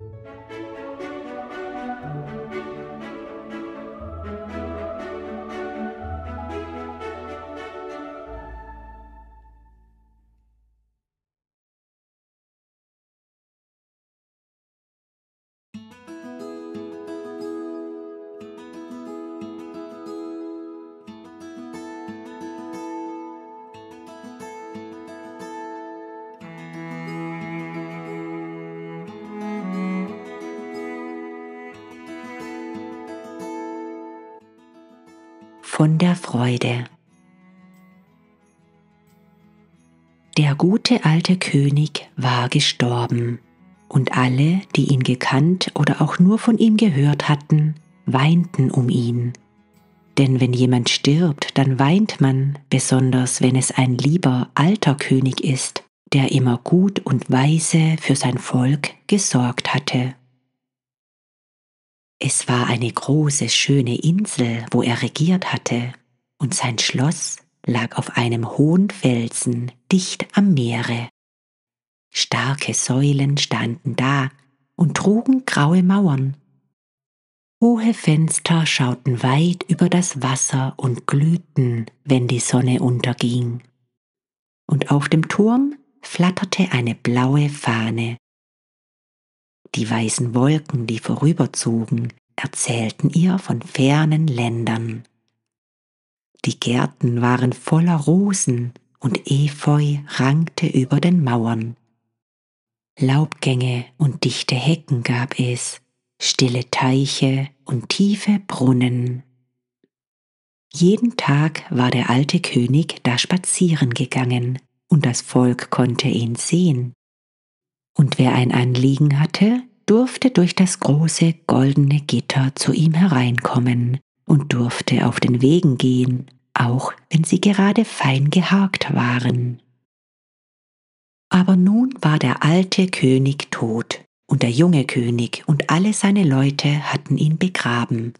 Música von der Freude. Der gute alte König war gestorben, und alle, die ihn gekannt oder auch nur von ihm gehört hatten, weinten um ihn. Denn wenn jemand stirbt, dann weint man, besonders wenn es ein lieber alter König ist, der immer gut und weise für sein Volk gesorgt hatte. Es war eine große, schöne Insel, wo er regiert hatte, und sein Schloss lag auf einem hohen Felsen dicht am Meere. Starke Säulen standen da und trugen graue Mauern. Hohe Fenster schauten weit über das Wasser und glühten, wenn die Sonne unterging. Und auf dem Turm flatterte eine blaue Fahne die weißen Wolken, die vorüberzogen, erzählten ihr von fernen Ländern. Die Gärten waren voller Rosen und Efeu rankte über den Mauern. Laubgänge und dichte Hecken gab es, stille Teiche und tiefe Brunnen. Jeden Tag war der alte König da spazieren gegangen, und das Volk konnte ihn sehen und wer ein Anliegen hatte, durfte durch das große goldene Gitter zu ihm hereinkommen und durfte auf den Wegen gehen, auch wenn sie gerade fein geharkt waren. Aber nun war der alte König tot, und der junge König und alle seine Leute hatten ihn begraben.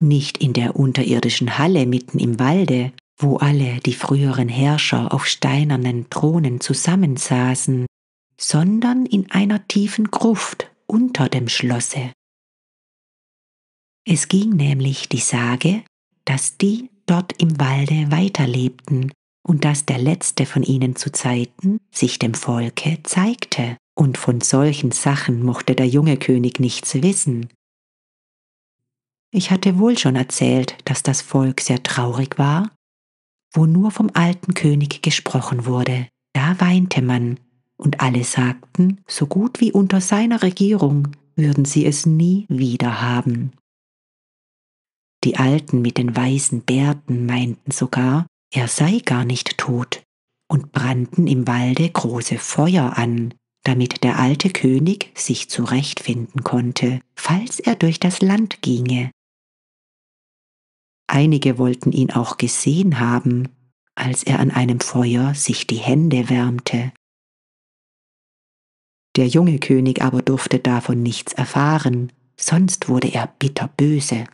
Nicht in der unterirdischen Halle mitten im Walde, wo alle die früheren Herrscher auf steinernen Thronen zusammensaßen, sondern in einer tiefen Gruft unter dem Schlosse. Es ging nämlich die Sage, dass die dort im Walde weiterlebten und dass der letzte von ihnen zu Zeiten sich dem Volke zeigte, und von solchen Sachen mochte der junge König nichts wissen. Ich hatte wohl schon erzählt, dass das Volk sehr traurig war, wo nur vom alten König gesprochen wurde, da weinte man und alle sagten, so gut wie unter seiner Regierung würden sie es nie wieder haben. Die Alten mit den weißen Bärten meinten sogar, er sei gar nicht tot und brannten im Walde große Feuer an, damit der alte König sich zurechtfinden konnte, falls er durch das Land ginge. Einige wollten ihn auch gesehen haben, als er an einem Feuer sich die Hände wärmte der junge König aber durfte davon nichts erfahren, sonst wurde er bitterböse.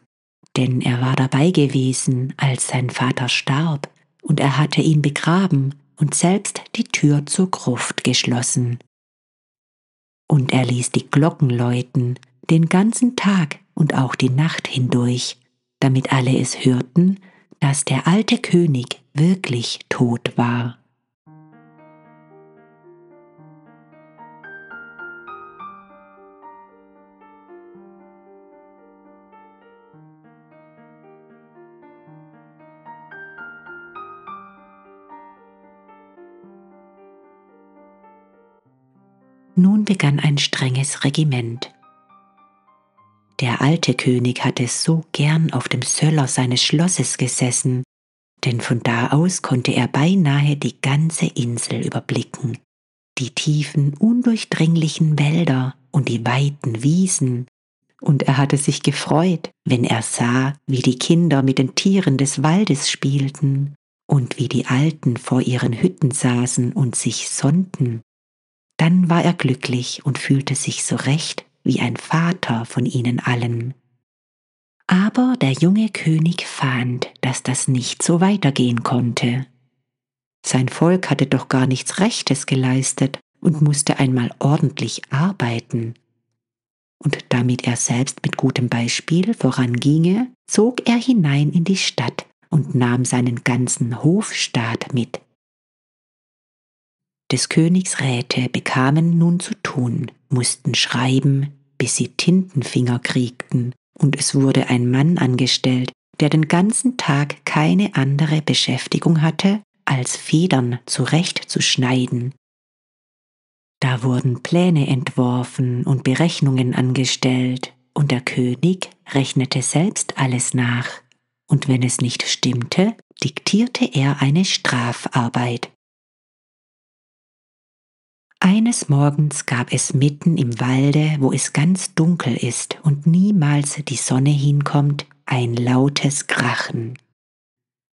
Denn er war dabei gewesen, als sein Vater starb, und er hatte ihn begraben und selbst die Tür zur Gruft geschlossen. Und er ließ die Glocken läuten, den ganzen Tag und auch die Nacht hindurch, damit alle es hörten, dass der alte König wirklich tot war. Begann ein strenges Regiment. Der alte König hatte so gern auf dem Söller seines Schlosses gesessen, denn von da aus konnte er beinahe die ganze Insel überblicken, die tiefen, undurchdringlichen Wälder und die weiten Wiesen, und er hatte sich gefreut, wenn er sah, wie die Kinder mit den Tieren des Waldes spielten und wie die Alten vor ihren Hütten saßen und sich sonnten dann war er glücklich und fühlte sich so recht wie ein Vater von ihnen allen. Aber der junge König fand, dass das nicht so weitergehen konnte. Sein Volk hatte doch gar nichts Rechtes geleistet und musste einmal ordentlich arbeiten. und damit er selbst mit gutem Beispiel voranginge, zog er hinein in die Stadt und nahm seinen ganzen Hofstaat mit. Des Königs Räte bekamen nun zu tun, mussten schreiben, bis sie Tintenfinger kriegten, und es wurde ein Mann angestellt, der den ganzen Tag keine andere Beschäftigung hatte, als Federn zurechtzuschneiden. Da wurden Pläne entworfen und Berechnungen angestellt, und der König rechnete selbst alles nach, und wenn es nicht stimmte, diktierte er eine Strafarbeit. Eines Morgens gab es mitten im Walde, wo es ganz dunkel ist und niemals die Sonne hinkommt, ein lautes Krachen.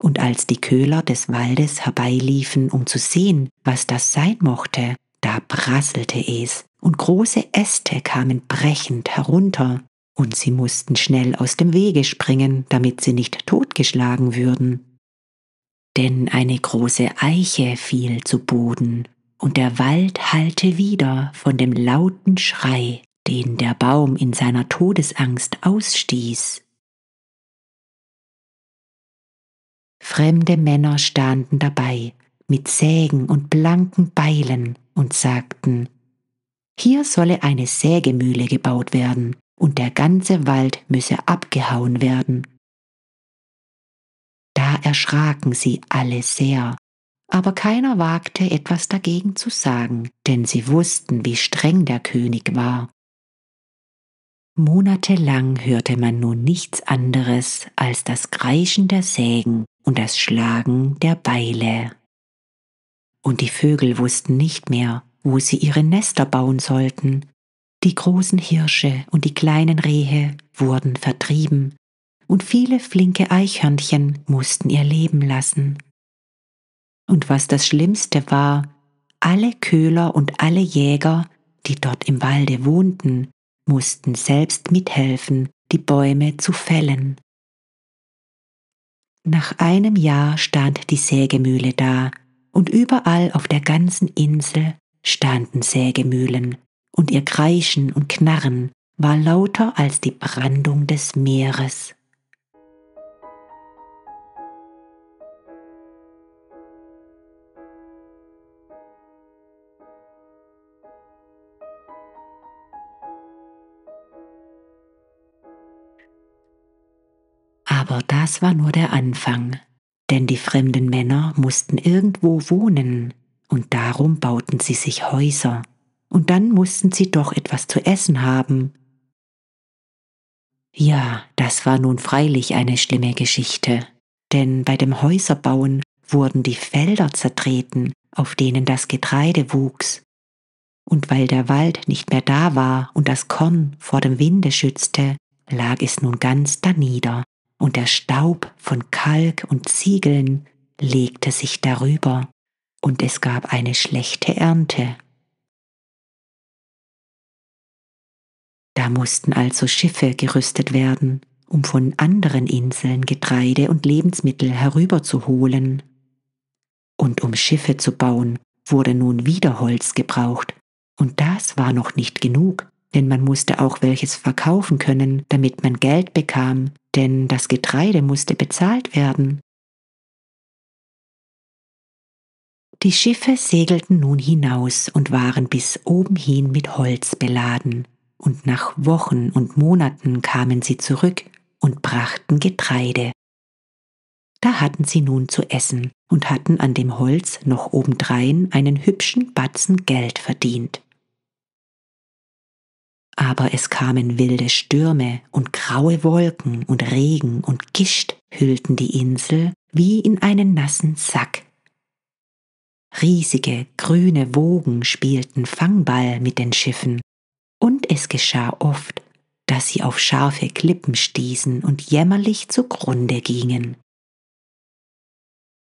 Und als die Köhler des Waldes herbeiliefen, um zu sehen, was das sein mochte, da prasselte es, und große Äste kamen brechend herunter, und sie mussten schnell aus dem Wege springen, damit sie nicht totgeschlagen würden. Denn eine große Eiche fiel zu Boden und der Wald hallte wieder von dem lauten Schrei, den der Baum in seiner Todesangst ausstieß. Fremde Männer standen dabei mit Sägen und blanken Beilen und sagten, hier solle eine Sägemühle gebaut werden und der ganze Wald müsse abgehauen werden. Da erschraken sie alle sehr aber keiner wagte etwas dagegen zu sagen, denn sie wussten, wie streng der König war. Monatelang hörte man nun nichts anderes als das Kreischen der Sägen und das Schlagen der Beile. Und die Vögel wussten nicht mehr, wo sie ihre Nester bauen sollten. Die großen Hirsche und die kleinen Rehe wurden vertrieben, und viele flinke Eichhörnchen mussten ihr Leben lassen. Und was das Schlimmste war, alle Köhler und alle Jäger, die dort im Walde wohnten, mussten selbst mithelfen, die Bäume zu fällen. Nach einem Jahr stand die Sägemühle da, und überall auf der ganzen Insel standen Sägemühlen, und ihr Kreischen und Knarren war lauter als die Brandung des Meeres. Aber das war nur der Anfang, denn die fremden Männer mussten irgendwo wohnen, und darum bauten sie sich Häuser, und dann mussten sie doch etwas zu essen haben. Ja, das war nun freilich eine schlimme Geschichte, denn bei dem Häuserbauen wurden die Felder zertreten, auf denen das Getreide wuchs. Und weil der Wald nicht mehr da war und das Korn vor dem Winde schützte, lag es nun ganz danieder und der Staub von Kalk und Ziegeln legte sich darüber, und es gab eine schlechte Ernte. Da mussten also Schiffe gerüstet werden, um von anderen Inseln Getreide und Lebensmittel herüberzuholen. Und um Schiffe zu bauen, wurde nun wieder Holz gebraucht, und das war noch nicht genug, denn man musste auch welches verkaufen können, damit man Geld bekam, denn das Getreide musste bezahlt werden. Die Schiffe segelten nun hinaus und waren bis oben hin mit Holz beladen, und nach Wochen und Monaten kamen sie zurück und brachten Getreide. Da hatten sie nun zu essen und hatten an dem Holz noch obendrein einen hübschen Batzen Geld verdient aber es kamen wilde Stürme und graue Wolken und Regen und Gischt hüllten die Insel wie in einen nassen Sack. Riesige grüne Wogen spielten Fangball mit den Schiffen, und es geschah oft, dass sie auf scharfe Klippen stießen und jämmerlich zugrunde gingen.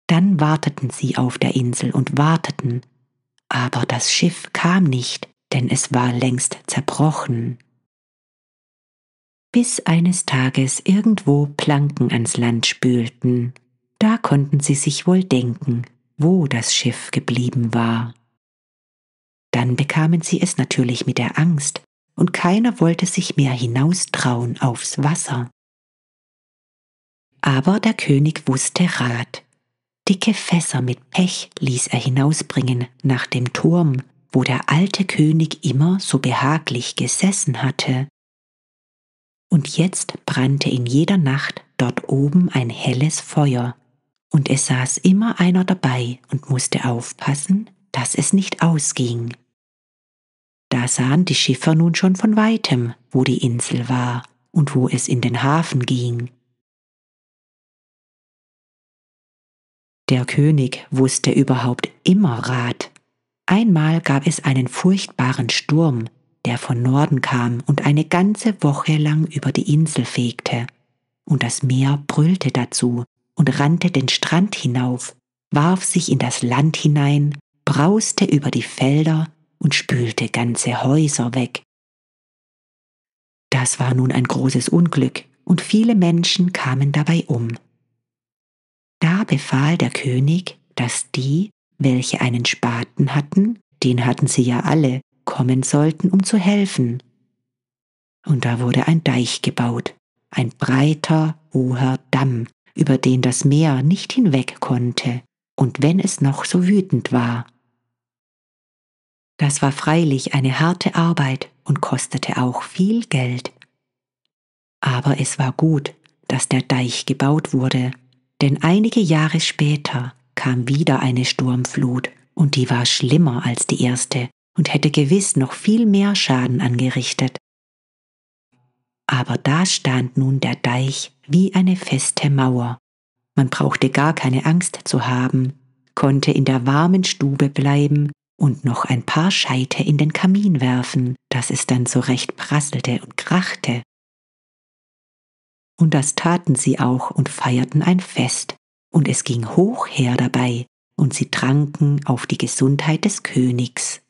Dann warteten sie auf der Insel und warteten, aber das Schiff kam nicht, denn es war längst zerbrochen. Bis eines Tages irgendwo Planken ans Land spülten, da konnten sie sich wohl denken, wo das Schiff geblieben war. Dann bekamen sie es natürlich mit der Angst, und keiner wollte sich mehr hinaustrauen aufs Wasser. Aber der König wusste Rat. Dicke Fässer mit Pech ließ er hinausbringen nach dem Turm, wo der alte König immer so behaglich gesessen hatte. Und jetzt brannte in jeder Nacht dort oben ein helles Feuer, und es saß immer einer dabei und musste aufpassen, dass es nicht ausging. Da sahen die Schiffer nun schon von weitem, wo die Insel war und wo es in den Hafen ging. Der König wusste überhaupt immer Rat. Einmal gab es einen furchtbaren Sturm, der von Norden kam und eine ganze Woche lang über die Insel fegte. Und das Meer brüllte dazu und rannte den Strand hinauf, warf sich in das Land hinein, brauste über die Felder und spülte ganze Häuser weg. Das war nun ein großes Unglück, und viele Menschen kamen dabei um. Da befahl der König, dass die, welche einen Spaten hatten, den hatten sie ja alle, kommen sollten, um zu helfen. Und da wurde ein Deich gebaut, ein breiter, hoher Damm, über den das Meer nicht hinweg konnte, und wenn es noch so wütend war. Das war freilich eine harte Arbeit und kostete auch viel Geld. Aber es war gut, dass der Deich gebaut wurde, denn einige Jahre später kam wieder eine Sturmflut und die war schlimmer als die erste und hätte gewiss noch viel mehr Schaden angerichtet. Aber da stand nun der Deich wie eine feste Mauer. Man brauchte gar keine Angst zu haben, konnte in der warmen Stube bleiben und noch ein paar Scheite in den Kamin werfen, dass es dann so recht prasselte und krachte. Und das taten sie auch und feierten ein Fest, und es ging hoch her dabei, und sie tranken auf die Gesundheit des Königs.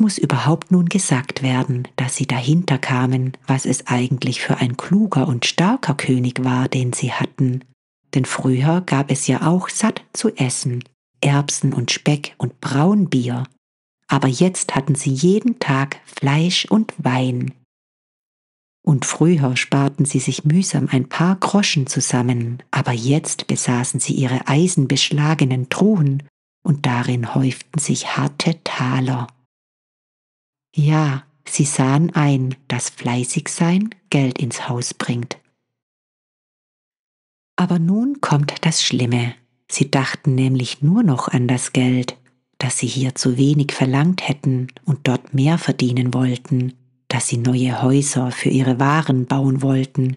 Das muss überhaupt nun gesagt werden, dass sie dahinter kamen, was es eigentlich für ein kluger und starker König war, den sie hatten. Denn früher gab es ja auch satt zu essen, Erbsen und Speck und Braunbier. Aber jetzt hatten sie jeden Tag Fleisch und Wein. Und früher sparten sie sich mühsam ein paar Groschen zusammen, aber jetzt besaßen sie ihre eisenbeschlagenen Truhen, und darin häuften sich harte Taler. Ja, sie sahen ein, dass Fleißigsein Geld ins Haus bringt. Aber nun kommt das Schlimme. Sie dachten nämlich nur noch an das Geld, dass sie hier zu wenig verlangt hätten und dort mehr verdienen wollten, dass sie neue Häuser für ihre Waren bauen wollten.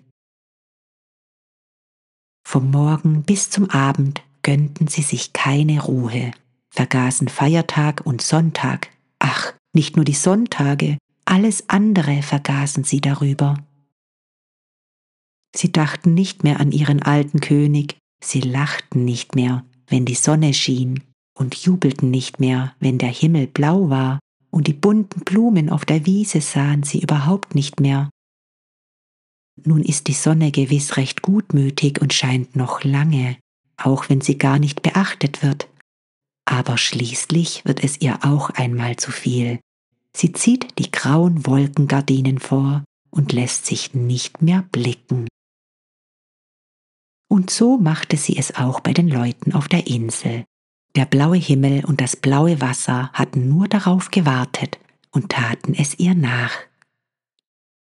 Vom Morgen bis zum Abend gönnten sie sich keine Ruhe, vergaßen Feiertag und Sonntag, ach, nicht nur die Sonntage, alles andere vergaßen sie darüber. Sie dachten nicht mehr an ihren alten König, sie lachten nicht mehr, wenn die Sonne schien, und jubelten nicht mehr, wenn der Himmel blau war, und die bunten Blumen auf der Wiese sahen sie überhaupt nicht mehr. Nun ist die Sonne gewiss recht gutmütig und scheint noch lange, auch wenn sie gar nicht beachtet wird, aber schließlich wird es ihr auch einmal zu viel. Sie zieht die grauen Wolkengardinen vor und lässt sich nicht mehr blicken. Und so machte sie es auch bei den Leuten auf der Insel. Der blaue Himmel und das blaue Wasser hatten nur darauf gewartet und taten es ihr nach.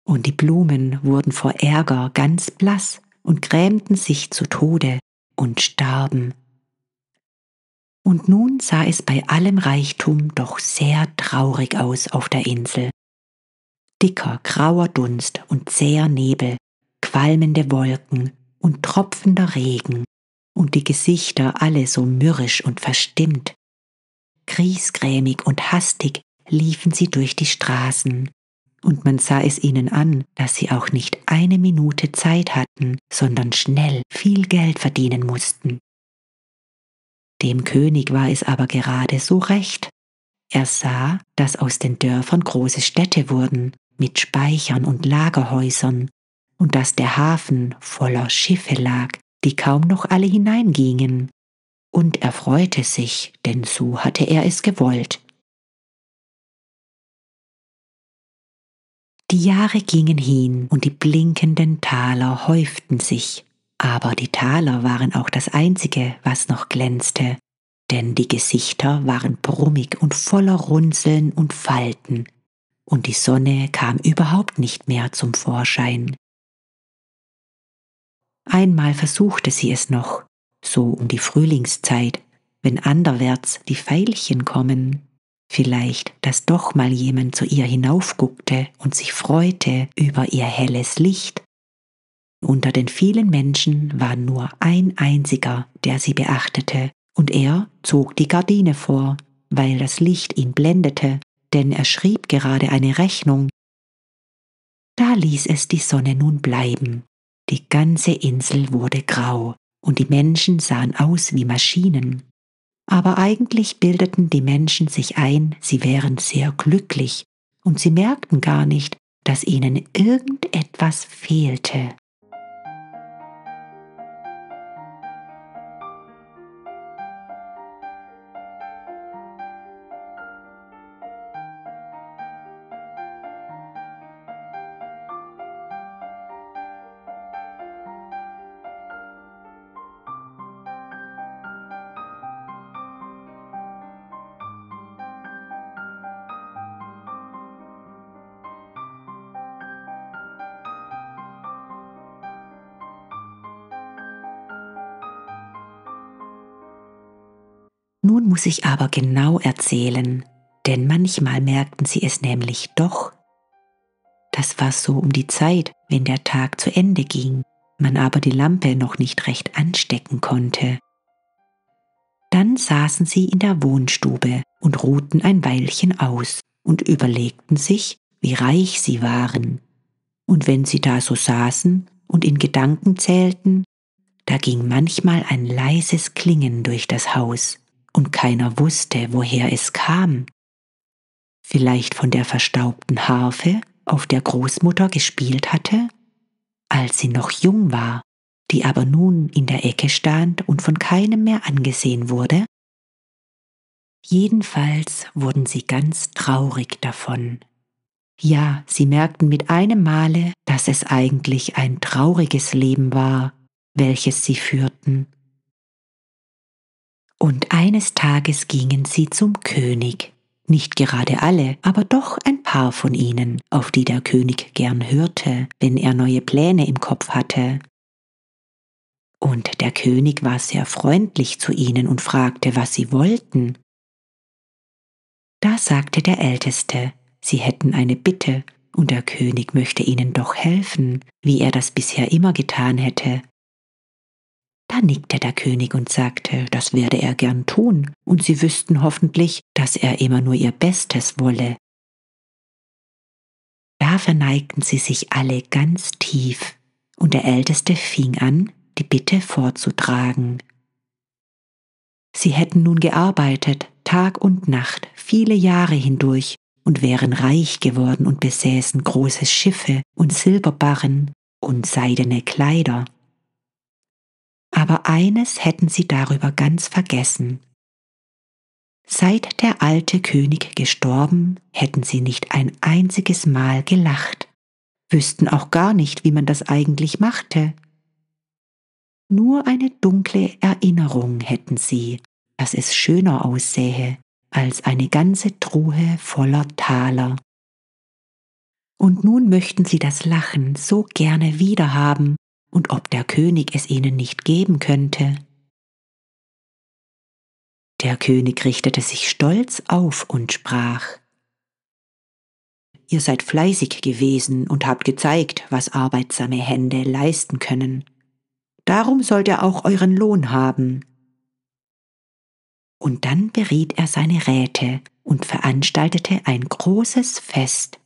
Und die Blumen wurden vor Ärger ganz blass und grämten sich zu Tode und starben und nun sah es bei allem Reichtum doch sehr traurig aus auf der Insel. Dicker grauer Dunst und zäher Nebel, qualmende Wolken und tropfender Regen, und die Gesichter alle so mürrisch und verstimmt. Griesgrämig und hastig liefen sie durch die Straßen, und man sah es ihnen an, dass sie auch nicht eine Minute Zeit hatten, sondern schnell viel Geld verdienen mussten. Dem König war es aber gerade so recht. Er sah, dass aus den Dörfern große Städte wurden, mit Speichern und Lagerhäusern, und dass der Hafen voller Schiffe lag, die kaum noch alle hineingingen. Und er freute sich, denn so hatte er es gewollt. Die Jahre gingen hin und die blinkenden Taler häuften sich, aber die Taler waren auch das Einzige, was noch glänzte, denn die Gesichter waren brummig und voller Runzeln und Falten, und die Sonne kam überhaupt nicht mehr zum Vorschein. Einmal versuchte sie es noch, so um die Frühlingszeit, wenn anderwärts die Veilchen kommen, Vielleicht, dass doch mal jemand zu ihr hinaufguckte und sich freute über ihr helles Licht. Unter den vielen Menschen war nur ein einziger, der sie beachtete, und er zog die Gardine vor, weil das Licht ihn blendete, denn er schrieb gerade eine Rechnung. Da ließ es die Sonne nun bleiben. Die ganze Insel wurde grau, und die Menschen sahen aus wie Maschinen aber eigentlich bildeten die Menschen sich ein, sie wären sehr glücklich, und sie merkten gar nicht, dass ihnen irgendetwas fehlte. Nun muss ich aber genau erzählen, denn manchmal merkten sie es nämlich doch. Das war so um die Zeit, wenn der Tag zu Ende ging, man aber die Lampe noch nicht recht anstecken konnte. Dann saßen sie in der Wohnstube und ruhten ein Weilchen aus und überlegten sich, wie reich sie waren. Und wenn sie da so saßen und in Gedanken zählten, da ging manchmal ein leises Klingen durch das Haus, und keiner wusste, woher es kam. Vielleicht von der verstaubten Harfe, auf der Großmutter gespielt hatte, als sie noch jung war, die aber nun in der Ecke stand und von keinem mehr angesehen wurde? Jedenfalls wurden sie ganz traurig davon. Ja, sie merkten mit einem Male, dass es eigentlich ein trauriges Leben war, welches sie führten und eines Tages gingen sie zum König. Nicht gerade alle, aber doch ein paar von ihnen, auf die der König gern hörte, wenn er neue Pläne im Kopf hatte. Und der König war sehr freundlich zu ihnen und fragte, was sie wollten. Da sagte der Älteste, sie hätten eine Bitte, und der König möchte ihnen doch helfen, wie er das bisher immer getan hätte, da nickte der König und sagte, das werde er gern tun, und sie wüssten hoffentlich, dass er immer nur ihr Bestes wolle. Da verneigten sie sich alle ganz tief, und der Älteste fing an, die Bitte vorzutragen. Sie hätten nun gearbeitet, Tag und Nacht, viele Jahre hindurch, und wären reich geworden und besäßen große Schiffe und Silberbarren und seidene Kleider aber eines hätten sie darüber ganz vergessen. Seit der alte König gestorben, hätten sie nicht ein einziges Mal gelacht, wüssten auch gar nicht, wie man das eigentlich machte. Nur eine dunkle Erinnerung hätten sie, dass es schöner aussähe als eine ganze Truhe voller Taler. Und nun möchten sie das Lachen so gerne wiederhaben, und ob der König es ihnen nicht geben könnte. Der König richtete sich stolz auf und sprach Ihr seid fleißig gewesen und habt gezeigt, was arbeitsame Hände leisten können. Darum sollt ihr auch euren Lohn haben. Und dann beriet er seine Räte und veranstaltete ein großes Fest.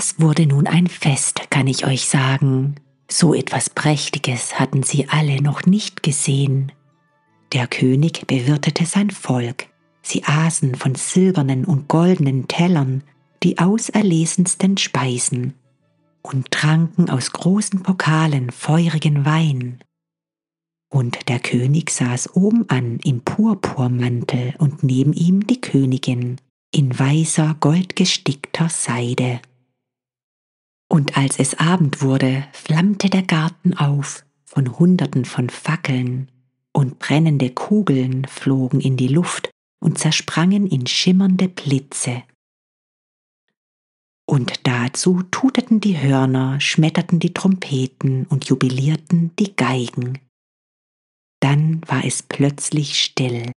Das wurde nun ein Fest, kann ich euch sagen. So etwas Prächtiges hatten sie alle noch nicht gesehen. Der König bewirtete sein Volk. Sie aßen von silbernen und goldenen Tellern die auserlesensten Speisen und tranken aus großen Pokalen feurigen Wein. Und der König saß obenan im Purpurmantel und neben ihm die Königin in weißer, goldgestickter Seide. Und als es Abend wurde, flammte der Garten auf von Hunderten von Fackeln, und brennende Kugeln flogen in die Luft und zersprangen in schimmernde Blitze. Und dazu tuteten die Hörner, schmetterten die Trompeten und jubilierten die Geigen. Dann war es plötzlich still,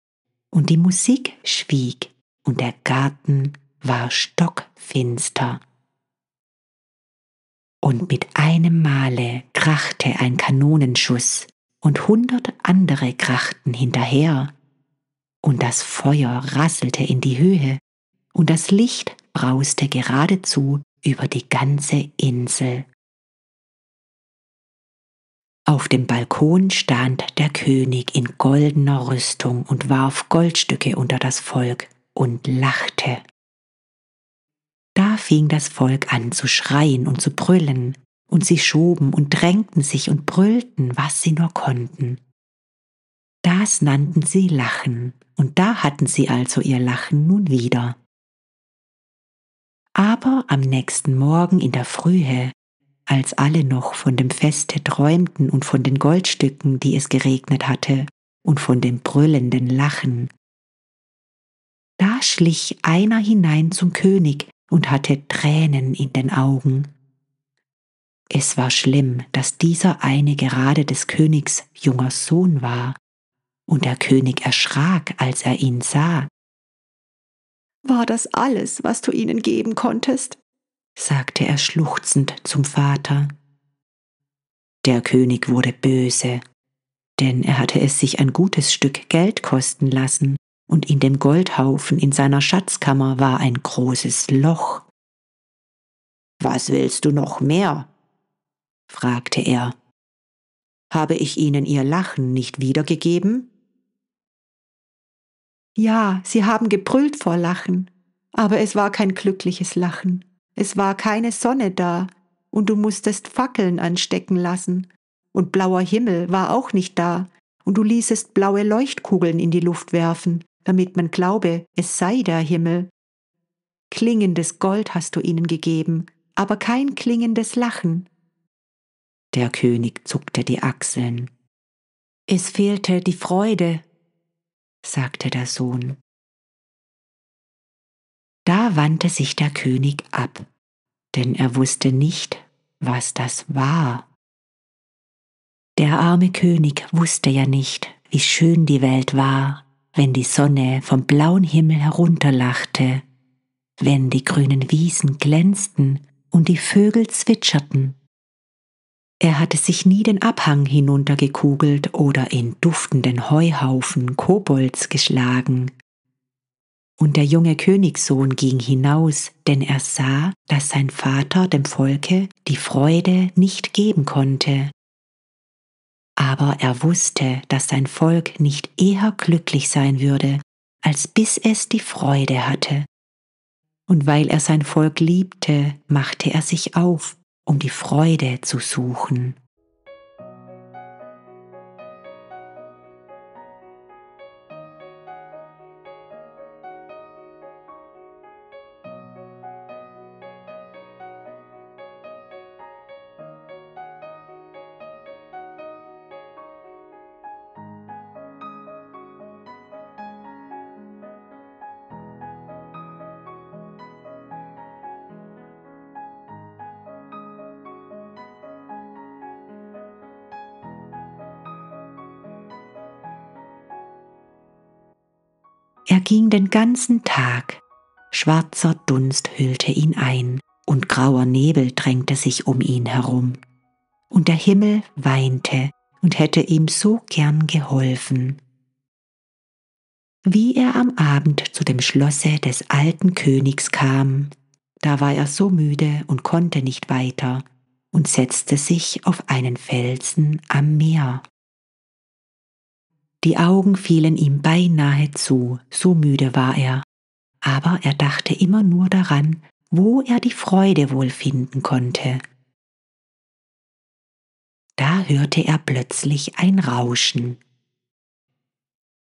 und die Musik schwieg, und der Garten war stockfinster und mit einem Male krachte ein Kanonenschuss und hundert andere krachten hinterher, und das Feuer rasselte in die Höhe, und das Licht brauste geradezu über die ganze Insel. Auf dem Balkon stand der König in goldener Rüstung und warf Goldstücke unter das Volk und lachte. Da fing das Volk an zu schreien und zu brüllen, und sie schoben und drängten sich und brüllten, was sie nur konnten. Das nannten sie Lachen, und da hatten sie also ihr Lachen nun wieder. Aber am nächsten Morgen in der Frühe, als alle noch von dem Feste träumten und von den Goldstücken, die es geregnet hatte, und von dem brüllenden Lachen, da schlich einer hinein zum König und hatte Tränen in den Augen. Es war schlimm, dass dieser eine gerade des Königs junger Sohn war, und der König erschrak, als er ihn sah. War das alles, was du ihnen geben konntest? sagte er schluchzend zum Vater. Der König wurde böse, denn er hatte es sich ein gutes Stück Geld kosten lassen, und in dem Goldhaufen in seiner Schatzkammer war ein großes Loch. Was willst du noch mehr? fragte er. Habe ich ihnen ihr Lachen nicht wiedergegeben? Ja, sie haben gebrüllt vor Lachen, aber es war kein glückliches Lachen. Es war keine Sonne da, und du musstest Fackeln anstecken lassen, und blauer Himmel war auch nicht da, und du ließest blaue Leuchtkugeln in die Luft werfen, damit man glaube, es sei der Himmel. Klingendes Gold hast du ihnen gegeben, aber kein klingendes Lachen. Der König zuckte die Achseln. Es fehlte die Freude, sagte der Sohn. Da wandte sich der König ab, denn er wusste nicht, was das war. Der arme König wusste ja nicht, wie schön die Welt war, wenn die Sonne vom blauen Himmel herunterlachte, wenn die grünen Wiesen glänzten und die Vögel zwitscherten. Er hatte sich nie den Abhang hinuntergekugelt oder in duftenden Heuhaufen Kobolds geschlagen. Und der junge Königssohn ging hinaus, denn er sah, dass sein Vater dem Volke die Freude nicht geben konnte, aber er wusste, dass sein Volk nicht eher glücklich sein würde, als bis es die Freude hatte. Und weil er sein Volk liebte, machte er sich auf, um die Freude zu suchen. Ging den ganzen Tag, schwarzer Dunst hüllte ihn ein, und grauer Nebel drängte sich um ihn herum, und der Himmel weinte und hätte ihm so gern geholfen. Wie er am Abend zu dem Schlosse des alten Königs kam, da war er so müde und konnte nicht weiter und setzte sich auf einen Felsen am Meer. Die Augen fielen ihm beinahe zu, so müde war er, aber er dachte immer nur daran, wo er die Freude wohl finden konnte. Da hörte er plötzlich ein Rauschen.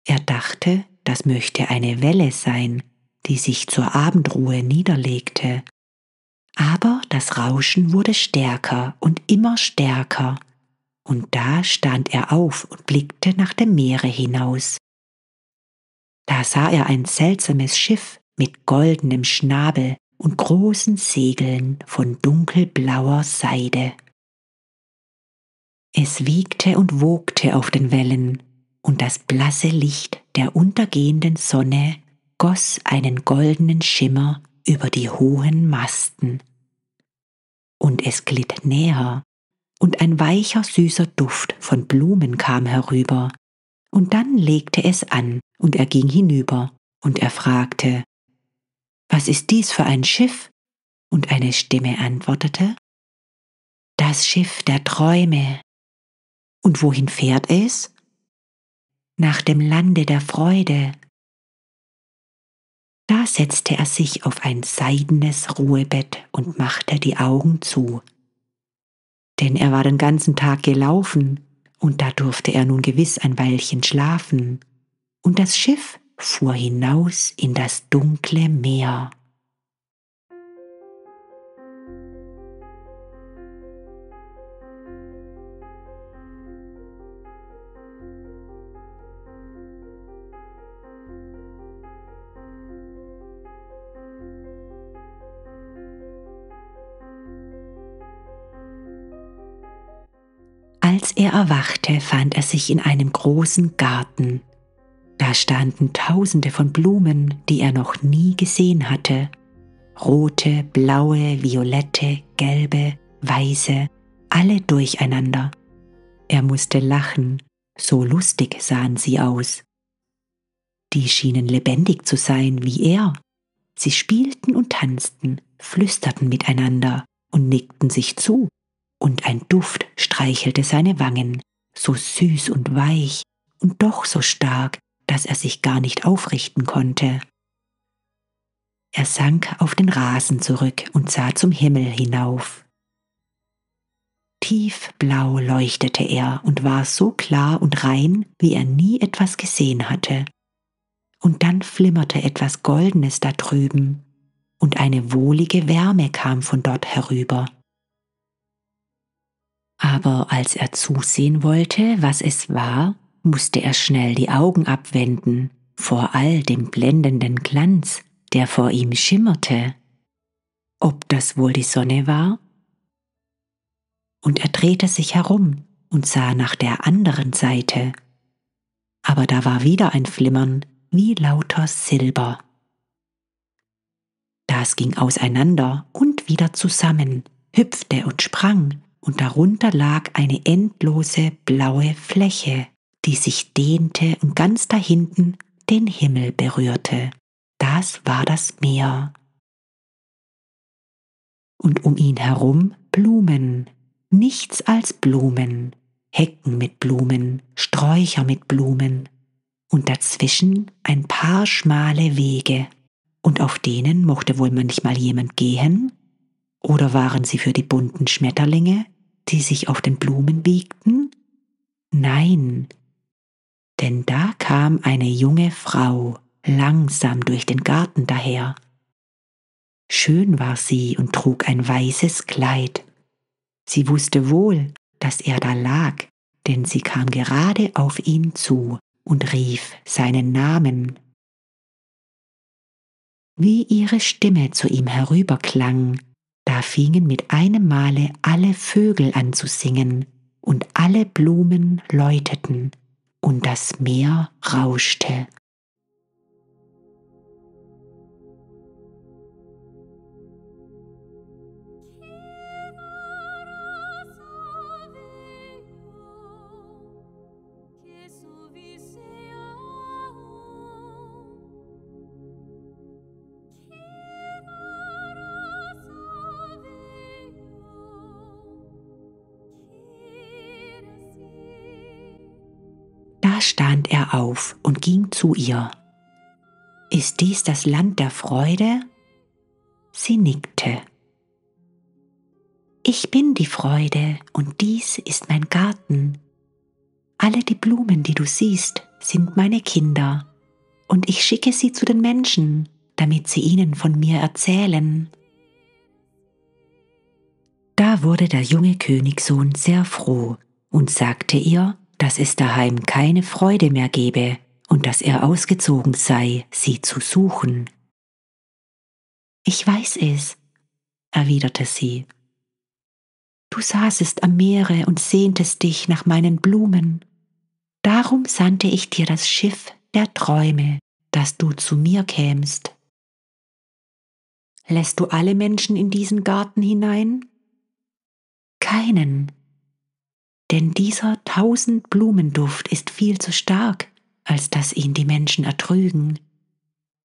Er dachte, das möchte eine Welle sein, die sich zur Abendruhe niederlegte. Aber das Rauschen wurde stärker und immer stärker, und da stand er auf und blickte nach dem Meere hinaus. Da sah er ein seltsames Schiff mit goldenem Schnabel und großen Segeln von dunkelblauer Seide. Es wiegte und wogte auf den Wellen, und das blasse Licht der untergehenden Sonne goss einen goldenen Schimmer über die hohen Masten. Und es glitt näher, und ein weicher süßer Duft von Blumen kam herüber, und dann legte es an, und er ging hinüber, und er fragte, Was ist dies für ein Schiff? Und eine Stimme antwortete, Das Schiff der Träume. Und wohin fährt es? nach dem Lande der Freude. Da setzte er sich auf ein seidenes Ruhebett und machte die Augen zu. Denn er war den ganzen Tag gelaufen, und da durfte er nun gewiss ein Weilchen schlafen, und das Schiff fuhr hinaus in das dunkle Meer. Er erwachte, fand er sich in einem großen Garten. Da standen tausende von Blumen, die er noch nie gesehen hatte. Rote, blaue, violette, gelbe, weiße, alle durcheinander. Er musste lachen, so lustig sahen sie aus. Die schienen lebendig zu sein wie er. Sie spielten und tanzten, flüsterten miteinander und nickten sich zu und ein Duft streichelte seine Wangen, so süß und weich und doch so stark, dass er sich gar nicht aufrichten konnte. Er sank auf den Rasen zurück und sah zum Himmel hinauf. Tiefblau leuchtete er und war so klar und rein, wie er nie etwas gesehen hatte. Und dann flimmerte etwas Goldenes da drüben, und eine wohlige Wärme kam von dort herüber aber als er zusehen wollte, was es war, musste er schnell die Augen abwenden vor all dem blendenden Glanz, der vor ihm schimmerte. Ob das wohl die Sonne war? Und er drehte sich herum und sah nach der anderen Seite. Aber da war wieder ein Flimmern wie lauter Silber. Das ging auseinander und wieder zusammen, hüpfte und sprang und darunter lag eine endlose blaue Fläche, die sich dehnte und ganz dahinten den Himmel berührte. Das war das Meer. Und um ihn herum Blumen, nichts als Blumen, Hecken mit Blumen, Sträucher mit Blumen und dazwischen ein paar schmale Wege, und auf denen mochte wohl manchmal jemand gehen, oder waren sie für die bunten Schmetterlinge, die sich auf den Blumen wiegten? Nein, denn da kam eine junge Frau langsam durch den Garten daher. Schön war sie und trug ein weißes Kleid. Sie wusste wohl, dass er da lag, denn sie kam gerade auf ihn zu und rief seinen Namen. Wie ihre Stimme zu ihm herüberklang, da fingen mit einem Male alle Vögel an zu singen und alle Blumen läuteten und das Meer rauschte. Stand er auf und ging zu ihr. Ist dies das Land der Freude? Sie nickte. Ich bin die Freude und dies ist mein Garten. Alle die Blumen, die du siehst, sind meine Kinder, und ich schicke sie zu den Menschen, damit sie ihnen von mir erzählen. Da wurde der junge Königssohn sehr froh und sagte ihr, dass es daheim keine Freude mehr gebe und dass er ausgezogen sei, sie zu suchen. Ich weiß es, erwiderte sie Du saßest am Meere und sehntest dich nach meinen Blumen. Darum sandte ich dir das Schiff der Träume, dass du zu mir kämst. Lässt du alle Menschen in diesen Garten hinein? Keinen, denn dieser tausend Blumenduft ist viel zu stark, als dass ihn die Menschen ertrügen.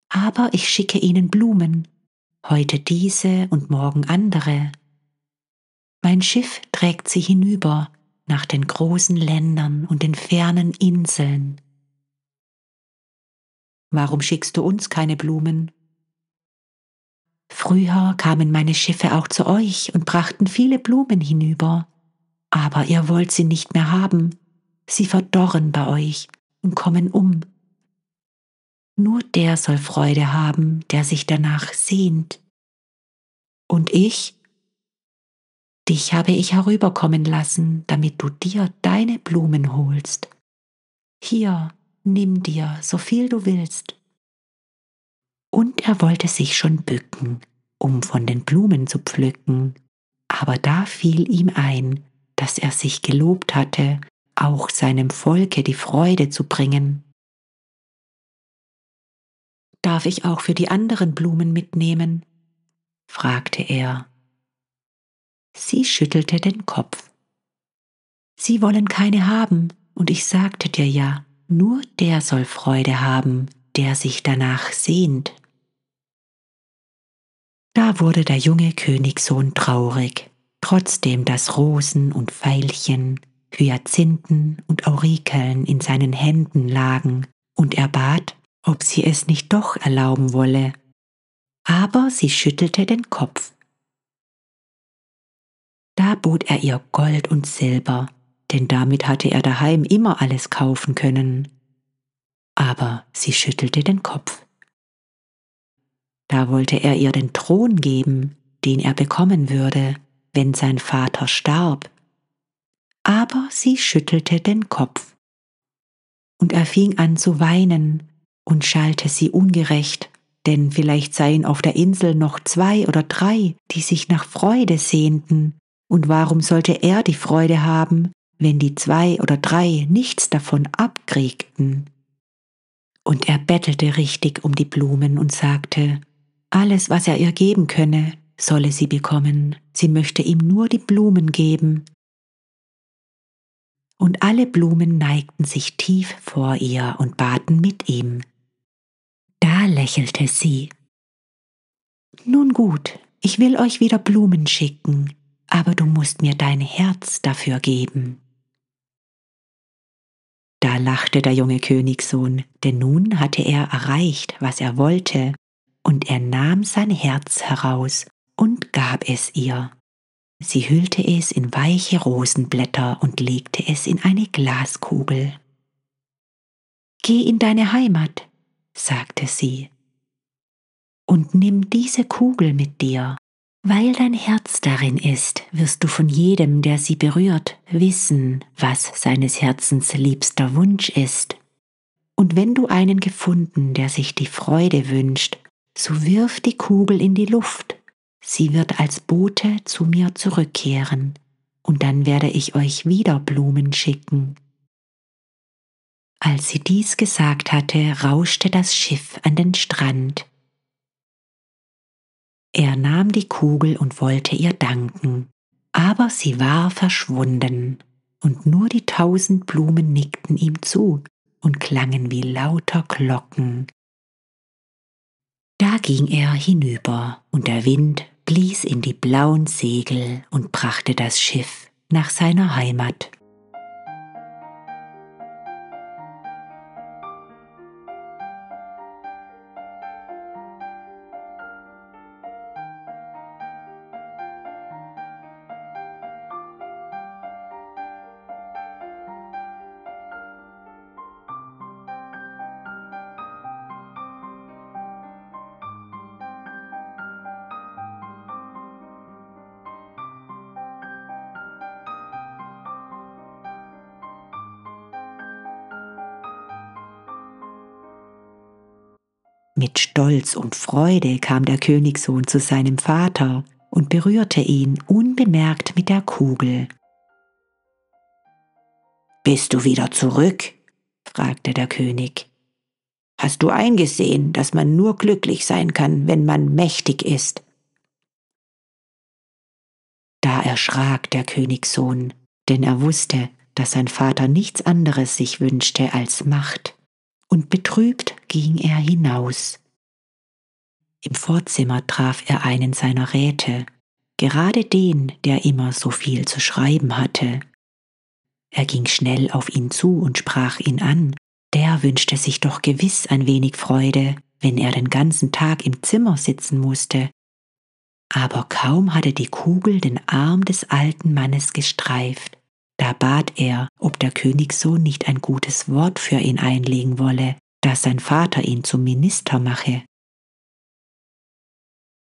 Aber ich schicke ihnen Blumen, heute diese und morgen andere, mein Schiff trägt sie hinüber nach den großen Ländern und den fernen Inseln. Warum schickst du uns keine Blumen? Früher kamen meine Schiffe auch zu euch und brachten viele Blumen hinüber, aber ihr wollt sie nicht mehr haben, sie verdorren bei euch und kommen um. Nur der soll Freude haben, der sich danach sehnt. Und ich Dich habe ich herüberkommen lassen, damit du dir deine Blumen holst. Hier, nimm dir, so viel du willst. Und er wollte sich schon bücken, um von den Blumen zu pflücken, aber da fiel ihm ein, dass er sich gelobt hatte, auch seinem Volke die Freude zu bringen. Darf ich auch für die anderen Blumen mitnehmen? fragte er. Sie schüttelte den Kopf. Sie wollen keine haben, und ich sagte dir ja, nur der soll Freude haben, der sich danach sehnt. Da wurde der junge Königssohn traurig, trotzdem dass Rosen und Veilchen, Hyazinthen und Aurikeln in seinen Händen lagen, und er bat, ob sie es nicht doch erlauben wolle. Aber sie schüttelte den Kopf da bot er ihr Gold und Silber, denn damit hatte er daheim immer alles kaufen können. Aber sie schüttelte den Kopf. Da wollte er ihr den Thron geben, den er bekommen würde, wenn sein Vater starb. Aber sie schüttelte den Kopf. Und er fing an zu weinen und schalte sie ungerecht, denn vielleicht seien auf der Insel noch zwei oder drei, die sich nach Freude sehnten und warum sollte er die Freude haben, wenn die zwei oder drei nichts davon abkriegten? Und er bettelte richtig um die Blumen und sagte, alles, was er ihr geben könne, solle sie bekommen, sie möchte ihm nur die Blumen geben. Und alle Blumen neigten sich tief vor ihr und baten mit ihm. Da lächelte sie. Nun gut, ich will euch wieder Blumen schicken, aber du musst mir dein Herz dafür geben. Da lachte der junge Königssohn, denn nun hatte er erreicht, was er wollte, und er nahm sein Herz heraus und gab es ihr. Sie hüllte es in weiche Rosenblätter und legte es in eine Glaskugel. Geh in deine Heimat, sagte sie, und nimm diese Kugel mit dir weil dein Herz darin ist, wirst du von jedem, der sie berührt, wissen, was seines Herzens liebster Wunsch ist. Und wenn du einen gefunden, der sich die Freude wünscht, so wirf die Kugel in die Luft, sie wird als Bote zu mir zurückkehren, und dann werde ich euch wieder Blumen schicken. Als sie dies gesagt hatte, rauschte das Schiff an den Strand, er nahm die Kugel und wollte ihr danken, aber sie war verschwunden, und nur die tausend Blumen nickten ihm zu und klangen wie lauter Glocken. Da ging er hinüber, und der Wind blies in die blauen Segel und brachte das Schiff nach seiner Heimat. Mit Stolz und Freude kam der Königssohn zu seinem Vater und berührte ihn unbemerkt mit der Kugel. Bist du wieder zurück? fragte der König. Hast du eingesehen, dass man nur glücklich sein kann, wenn man mächtig ist? Da erschrak der Königssohn, denn er wusste, dass sein Vater nichts anderes sich wünschte als Macht, und betrübt ging er hinaus. Im Vorzimmer traf er einen seiner Räte, gerade den, der immer so viel zu schreiben hatte. Er ging schnell auf ihn zu und sprach ihn an, der wünschte sich doch gewiss ein wenig Freude, wenn er den ganzen Tag im Zimmer sitzen musste. Aber kaum hatte die Kugel den Arm des alten Mannes gestreift, da bat er, ob der Königssohn nicht ein gutes Wort für ihn einlegen wolle, dass sein Vater ihn zum Minister mache.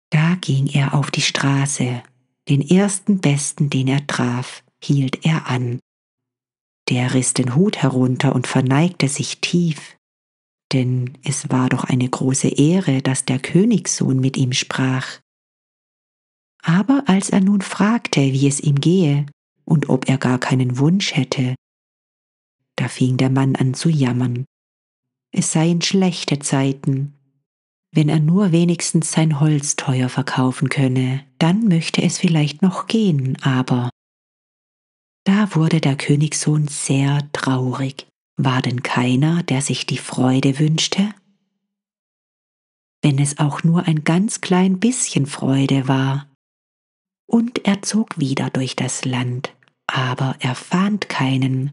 Da ging er auf die Straße, den ersten Besten, den er traf, hielt er an der riss den Hut herunter und verneigte sich tief, denn es war doch eine große Ehre, dass der Königssohn mit ihm sprach. Aber als er nun fragte, wie es ihm gehe und ob er gar keinen Wunsch hätte, da fing der Mann an zu jammern. Es seien schlechte Zeiten. Wenn er nur wenigstens sein Holz teuer verkaufen könne, dann möchte es vielleicht noch gehen, aber da wurde der Königssohn sehr traurig. War denn keiner, der sich die Freude wünschte? Wenn es auch nur ein ganz klein bisschen Freude war. Und er zog wieder durch das Land, aber er fand keinen.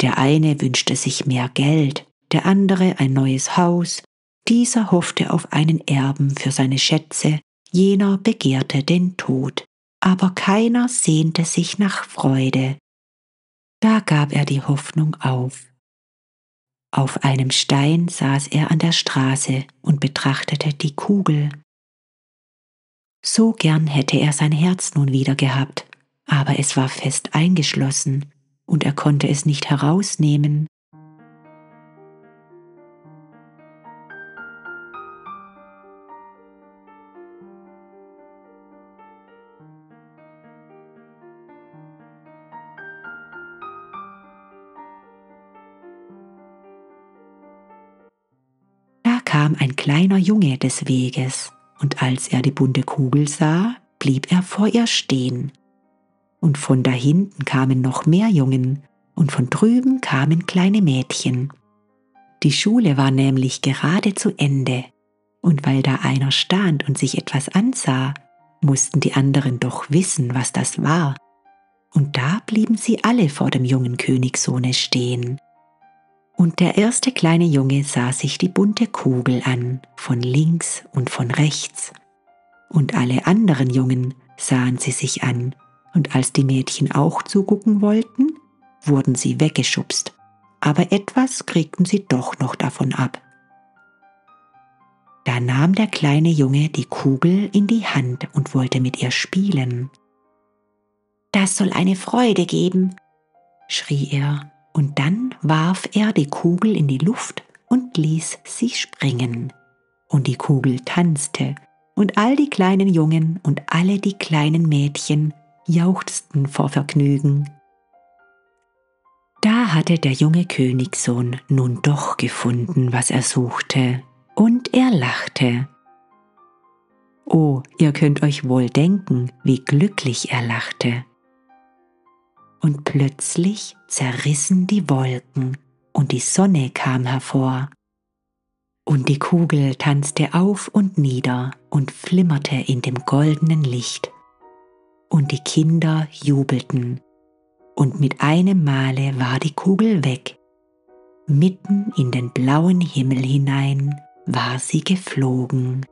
Der eine wünschte sich mehr Geld, der andere ein neues Haus, dieser hoffte auf einen Erben für seine Schätze, jener begehrte den Tod aber keiner sehnte sich nach Freude. Da gab er die Hoffnung auf. Auf einem Stein saß er an der Straße und betrachtete die Kugel. So gern hätte er sein Herz nun wieder gehabt, aber es war fest eingeschlossen, und er konnte es nicht herausnehmen, kam ein kleiner Junge des Weges, und als er die bunte Kugel sah, blieb er vor ihr stehen. Und von da hinten kamen noch mehr Jungen, und von drüben kamen kleine Mädchen. Die Schule war nämlich gerade zu Ende, und weil da einer stand und sich etwas ansah, mussten die anderen doch wissen, was das war. Und da blieben sie alle vor dem jungen Königssohne stehen und der erste kleine Junge sah sich die bunte Kugel an, von links und von rechts. Und alle anderen Jungen sahen sie sich an, und als die Mädchen auch zugucken wollten, wurden sie weggeschubst, aber etwas kriegten sie doch noch davon ab. Da nahm der kleine Junge die Kugel in die Hand und wollte mit ihr spielen. Das soll eine Freude geben, schrie er und dann warf er die Kugel in die Luft und ließ sie springen. Und die Kugel tanzte, und all die kleinen Jungen und alle die kleinen Mädchen jauchzten vor Vergnügen. Da hatte der junge Königssohn nun doch gefunden, was er suchte, und er lachte. Oh, ihr könnt euch wohl denken, wie glücklich er lachte und plötzlich zerrissen die Wolken und die Sonne kam hervor. Und die Kugel tanzte auf und nieder und flimmerte in dem goldenen Licht. Und die Kinder jubelten, und mit einem Male war die Kugel weg. Mitten in den blauen Himmel hinein war sie geflogen.